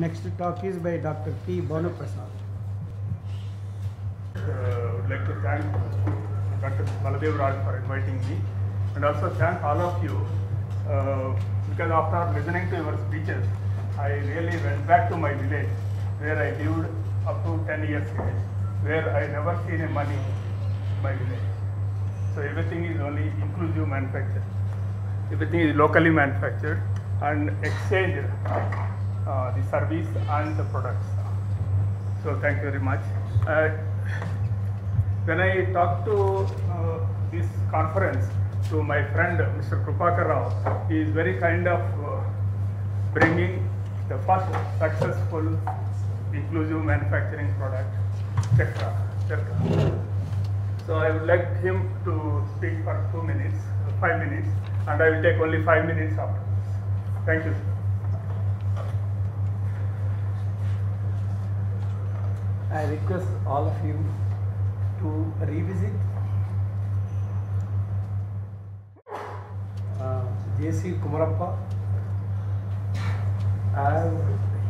next talk is by Dr. P. Bhanu Prasad. uh, would like to thank Dr. Baldev Raj for inviting me and also thank all of you uh, because after listening to your speeches, I really went back to my village where I lived up to 10 years age, where I never seen a money in my village. So everything is only inclusive manufactured. Everything is locally manufactured and exchanged uh, the service and the products. So thank you very much. Uh, when I talked to uh, this conference to my friend Mr. Krupakar Rao, he is very kind of uh, bringing the first successful inclusive manufacturing product, Chakra. Chakra. So I would like him to speak for two minutes, five minutes, and I will take only five minutes after. Thank you. I request all of you to revisit uh, J.C. Kumarappa as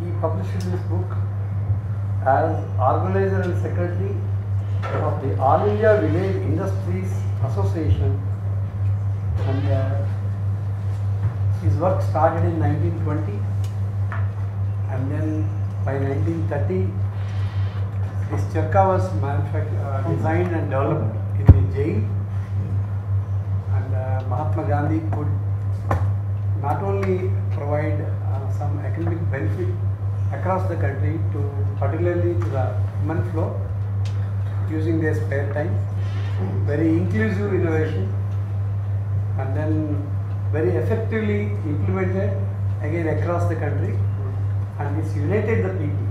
he published this book as organizer and secretary of the All India Village Industries Association and uh, his work started in 1920 and then by 1930 this charka was uh, designed and developed in the jail. And uh, Mahatma Gandhi could not only provide uh, some economic benefit across the country to particularly to the human flow using their spare time, very inclusive innovation and then very effectively implemented again across the country and this united the people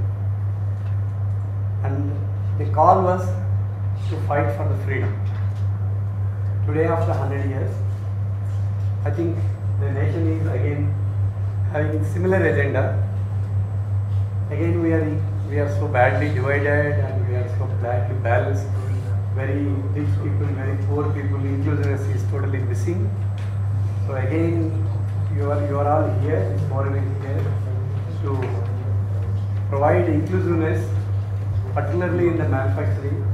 and the call was to fight for the freedom. Today after 100 years, I think the nation is again having similar agenda. Again we are we are so badly divided and we are so badly balanced. Very rich people, very poor people, inclusiveness is totally missing. So again, you are you are all here, this here to provide inclusiveness, particularly in the manufacturing.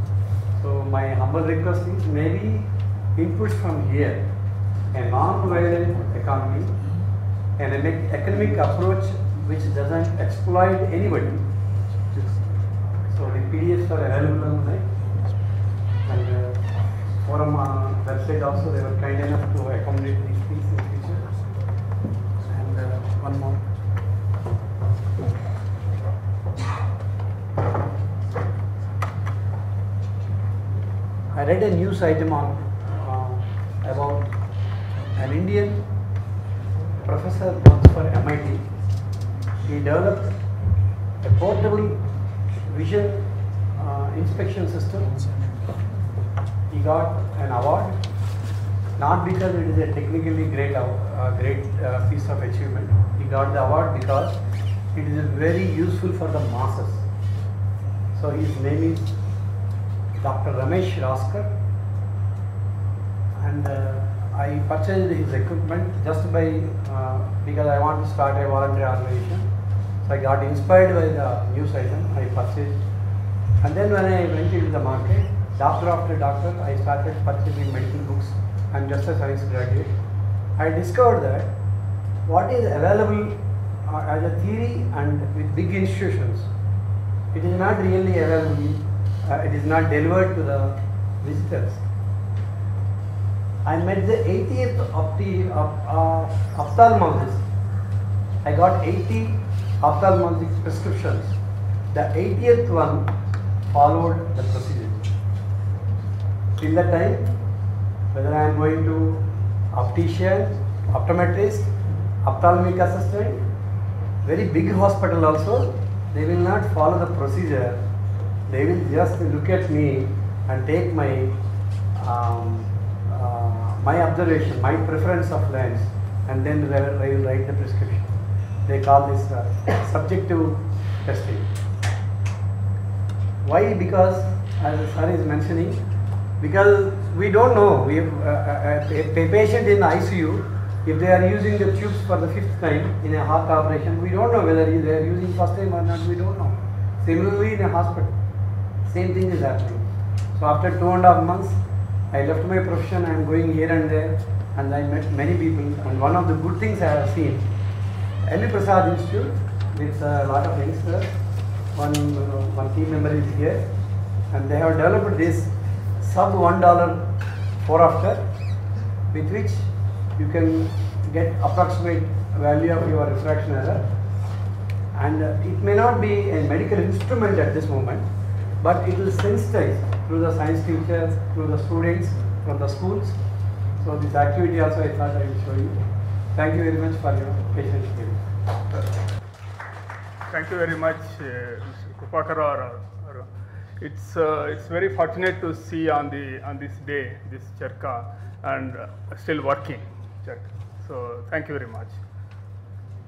So my humble request is maybe inputs from here, a non-violent economy, an economic approach which doesn't exploit anybody. So the PDFs are available online and uh, forum uh, website also they were kind enough to accommodate these things in future. And uh, one more. I read a news item on uh, about an Indian professor works for MIT. He developed a portable vision uh, inspection system. He got an award, not because it is a technically great, uh, great uh, piece of achievement. He got the award because it is very useful for the masses. So his name is Dr. Ramesh Raskar and uh, I purchased his equipment just by uh, because I want to start a volunteer organization. So I got inspired by the news item. I purchased, and then when I went into the market, doctor after doctor, I started purchasing medical books. I'm just a science graduate. I discovered that what is available uh, as a theory and with big institutions, it is not really available. Uh, it is not delivered to the visitors. I met the 80th of the uh, ophthalmologist. I got 80 ophthalmologic prescriptions. The 80th one followed the procedure. Till that time, whether I am going to optician, optometrist, ophthalmic assistant, very big hospital also, they will not follow the procedure. They will just look at me and take my um, uh, my observation, my preference of lens, and then they will, write the prescription. They call this uh, subjective testing. Why? Because as sir is mentioning, because we don't know. We have uh, a, a, a patient in ICU, If they are using the tubes for the fifth time in a heart operation, we don't know whether they are using first time or not, we don't know. Similarly in a hospital, same thing is happening. So after two and a half months, I left my profession, I am going here and there and I met many people and one of the good things I have seen, Ali Prasad Institute with a lot of youngsters, one, you one team member is here and they have developed this sub one dollar phoropter with which you can get approximate value of your refraction error and uh, it may not be a medical instrument at this moment but it will sensitize through the science teachers through the students from the schools so this activity also i thought i will show you thank you very much for your patience Thank you very much, uh, or- It's, uh, it's very fortunate to see on the, on this day, this Charka and uh, still working. So thank you very much.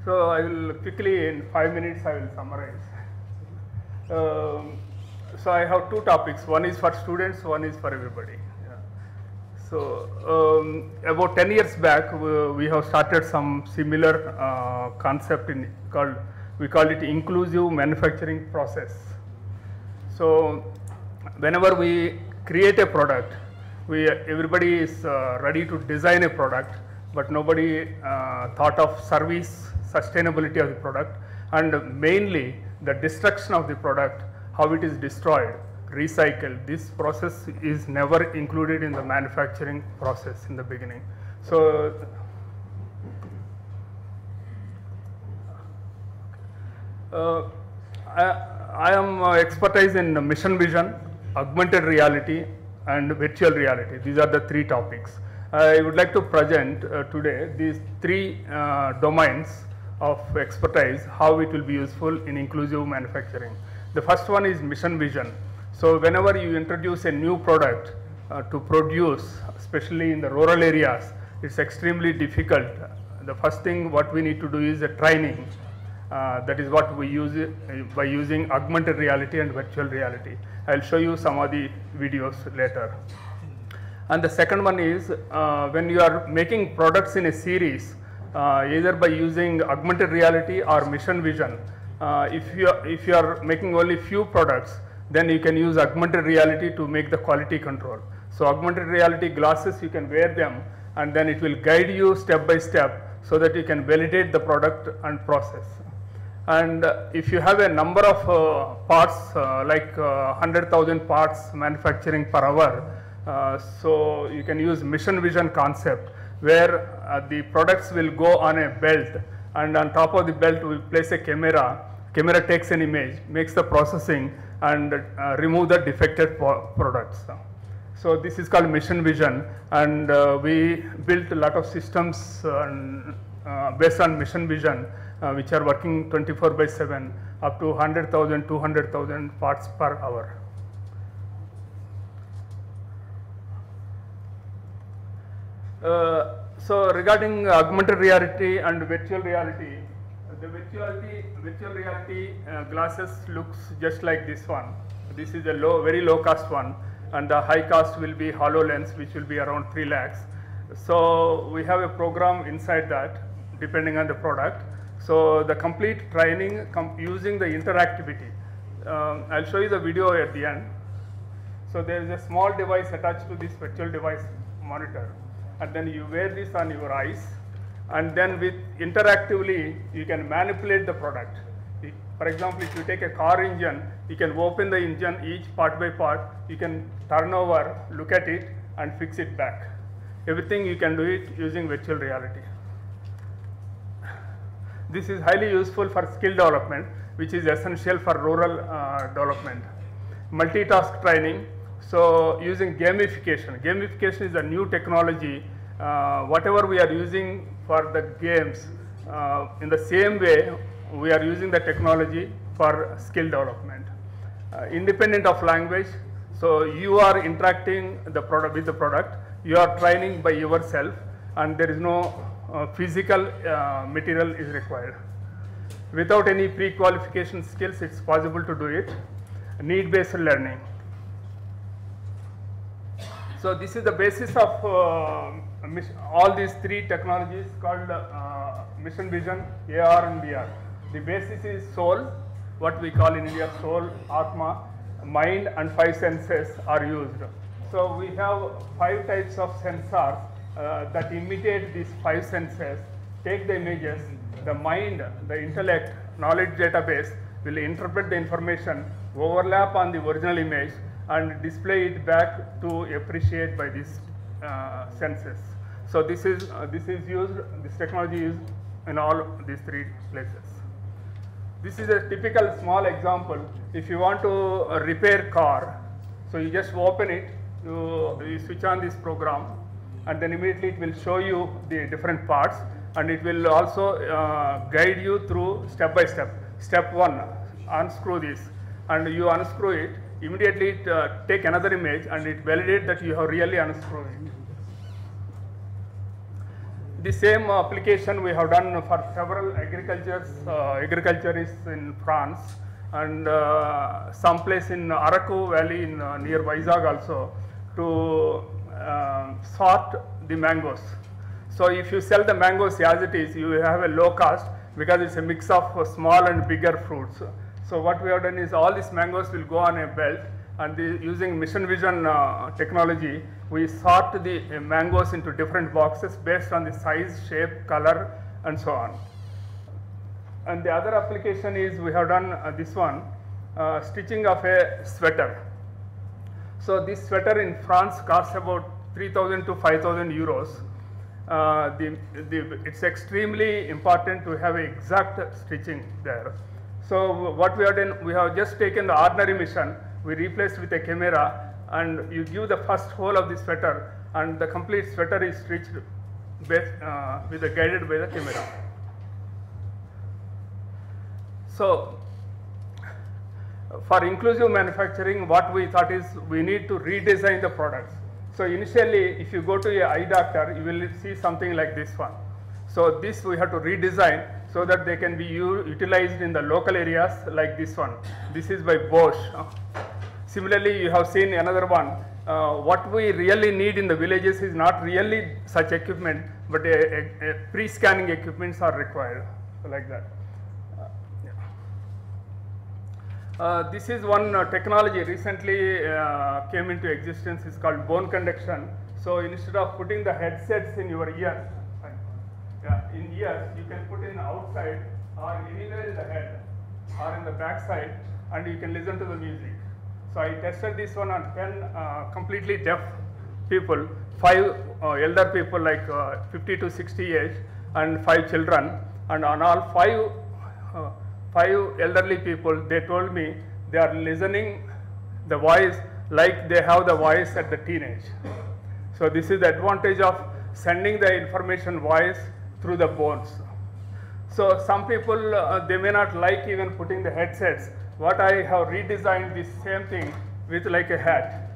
So I will quickly, in five minutes, I will summarize. Um, so I have two topics. One is for students, one is for everybody. So um, about 10 years back, we, we have started some similar uh, concept in called we call it inclusive manufacturing process. So whenever we create a product, we everybody is uh, ready to design a product, but nobody uh, thought of service sustainability of the product and mainly the destruction of the product, how it is destroyed, recycled. This process is never included in the manufacturing process in the beginning. So Uh, I, I am uh, expertise in machine vision, augmented reality, and virtual reality. These are the three topics. I would like to present uh, today these three uh, domains of expertise, how it will be useful in inclusive manufacturing. The first one is machine vision. So whenever you introduce a new product uh, to produce, especially in the rural areas, it's extremely difficult. The first thing what we need to do is a training uh, that is what we use uh, by using augmented reality and virtual reality. I'll show you some of the videos later. And the second one is uh, when you are making products in a series, uh, either by using augmented reality or machine vision. Uh, if you are, if you are making only few products, then you can use augmented reality to make the quality control. So augmented reality glasses you can wear them, and then it will guide you step by step so that you can validate the product and process. And uh, if you have a number of uh, parts, uh, like uh, 100,000 parts manufacturing per hour, uh, so you can use machine vision concept where uh, the products will go on a belt and on top of the belt we place a camera. Camera takes an image, makes the processing and uh, remove the defected po- products. So this is called machine vision and uh, we built a lot of systems uh, uh, based on machine vision uh, which are working 24 by 7 up to 100,000, 200,000 parts per hour. Uh, so regarding augmented reality and virtual reality, the virtuality, virtual reality uh, glasses looks just like this one. This is a low, very low cost one and the high cost will be HoloLens which will be around 3 lakhs. So we have a program inside that depending on the product. So the complete training com using the interactivity. Um, I'll show you the video at the end. So there is a small device attached to this virtual device monitor and then you wear this on your eyes and then with interactively you can manipulate the product. For example, if you take a car engine, you can open the engine each part by part, you can turn over, look at it and fix it back. Everything you can do it using virtual reality. This is highly useful for skill development, which is essential for rural uh, development. Multitask training, so using gamification. Gamification is a new technology. Uh, whatever we are using for the games, uh, in the same way, we are using the technology for skill development. Uh, independent of language, so you are interacting the product with the product, you are training by yourself, and there is no uh, physical uh, material is required. Without any pre-qualification skills, it's possible to do it. Need-based learning. So this is the basis of uh, all these three technologies called uh, machine vision, AR and VR. The basis is soul, what we call in India soul, atma, mind and five senses are used. So we have five types of sensors uh, that imitate these five senses, take the images, the mind, the intellect, knowledge database will interpret the information, overlap on the original image and display it back to appreciate by these uh, senses. So this is uh, this is used this technology is in all these three places. This is a typical small example. If you want to uh, repair car, so you just open it, you, you switch on this program, and then immediately it will show you the different parts, and it will also uh, guide you through step by step. Step one, unscrew this, and you unscrew it. Immediately, it, uh, take another image, and it validate that you have really unscrewed it. The same application we have done for several agricultures, uh, in France and uh, some place in Araku Valley in uh, near Vizag also to um sort the mangoes. So if you sell the mangoes as it is, you have a low cost because it's a mix of uh, small and bigger fruits. So what we have done is all these mangoes will go on a belt and the, using machine vision uh, technology, we sort the uh, mangoes into different boxes based on the size, shape, color and so on. And the other application is we have done uh, this one, uh, stitching of a sweater. So this sweater in France costs about 3000 to 5000 euros. Uh, the, the, it's extremely important to have exact stitching there. So what we have done, we have just taken the ordinary mission, we replaced with a camera and you give the first hole of the sweater and the complete sweater is stitched based, uh, with the guided by the camera. So for inclusive manufacturing, what we thought is we need to redesign the products. So initially, if you go to a eye doctor, you will see something like this one. So this we have to redesign so that they can be utilized in the local areas like this one. This is by Bosch. Similarly, you have seen another one. Uh, what we really need in the villages is not really such equipment, but pre-scanning equipments are required, like that. Uh. This is one uh, technology recently uh, came into existence. It's called bone conduction. So instead of putting the headsets in your ears, yeah, in ears, you can put in outside or anywhere in the head or in the backside and you can listen to the music. So I tested this one on 10 uh, completely deaf people, five uh, elder people like uh, 50 to 60 age, and five children, and on all five uh, five elderly people, they told me they are listening the voice like they have the voice at the teenage. So this is the advantage of sending the information voice through the bones. So some people uh, they may not like even putting the headsets. What I have redesigned this same thing with like a hat.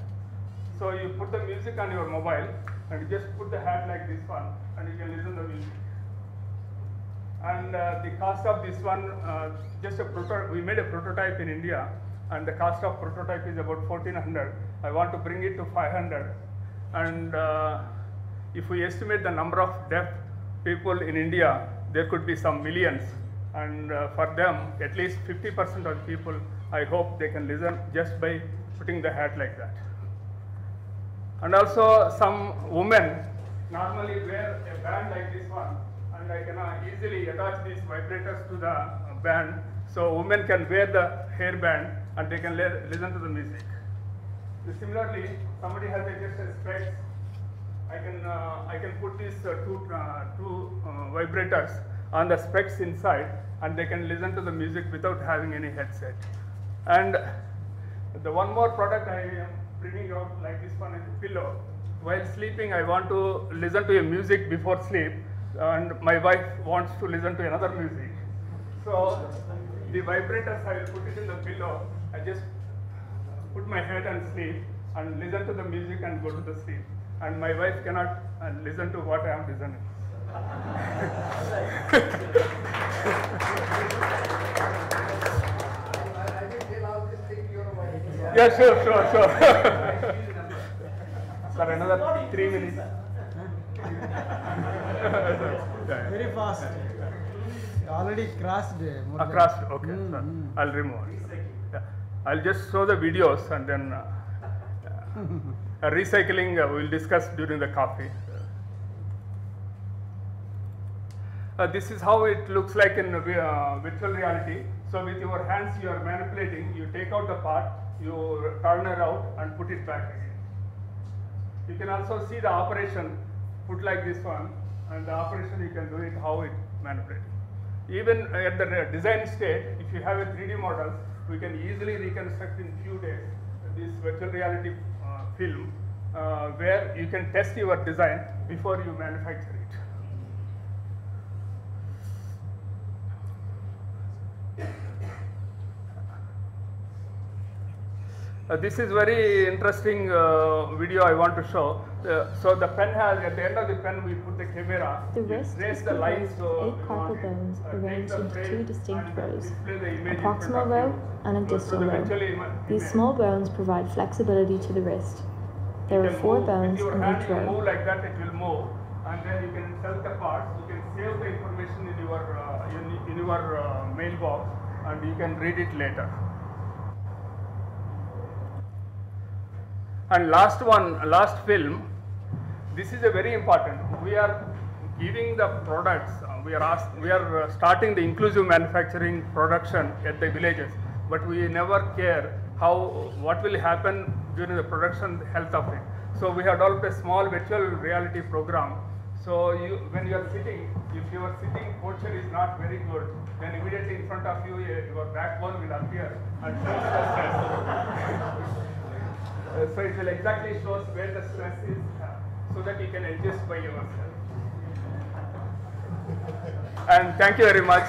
So you put the music on your mobile and you just put the hat like this one and you can listen to the music and uh, the cost of this one uh, just a proto we made a prototype in india and the cost of prototype is about 1400 i want to bring it to 500 and uh, if we estimate the number of deaf people in india there could be some millions. And uh, for them at least 50% of people i hope they can listen just by putting the hat like that. And also some women normally wear a band like this one and I can uh, easily attach these vibrators to the uh, band. So women can wear the hair band and they can listen to the music. Similarly, somebody has a just I can uh, I can put these uh, two uh, two vibrators on the specs inside and they can listen to the music without having any headset. And the one more product I am bringing out like this one is a pillow. While sleeping, I want to listen to a music before sleep, and my wife wants to listen to another music. So the vibrators, I will put it in the pillow. I just put my head and sleep and listen to the music and go to the sleep. And my wife cannot uh, listen to what I am listening. Yeah, sure, sure, sure. Sir, another three minutes. Very fast. Already crossed. uh, Across, okay, Mm, mm. I'll remove it. Yeah. I'll just show the videos and then uh, recycling uh, we'll discuss during the coffee. Uh, this is how it looks like in uh, virtual reality. So with your hands you are manipulating, you take out the part, you turn it out and put it back again. You can also see the operation, put like this one, and the operation you can do it how it manipulating. Even at the design state, if you have a 3D model, we can easily reconstruct in few days this virtual reality film uh, where you can test your design before you manufacture it. Uh, this is very interesting uh, video I want to show. Uh, so the pen has, at the end of the pen, we put the camera. The you wrist trace is the lines. So of eight carpal bones Uh, arranged into two distinct rows, display the image a proximal row and a so distal row. These small bones provide flexibility to the wrist. There are four bones in each row. move like that, it will move, and then you can select the parts. You can save the information in your uh, in, in your uh, mailbox, and you can read it later. And last one, last film. This is a very important. We are giving the products. uh, we are asked, we are uh, starting the inclusive manufacturing production at the villages, but we never care how what will happen during the production health of it. So we have developed a small virtual reality program. So you, when you are sitting, if your sitting posture is not very good, then immediately in front of you, uh, your backbone will appear and. Uh, so it will exactly shows where the stress is uh, so that you can adjust by yourself. And thank you very much.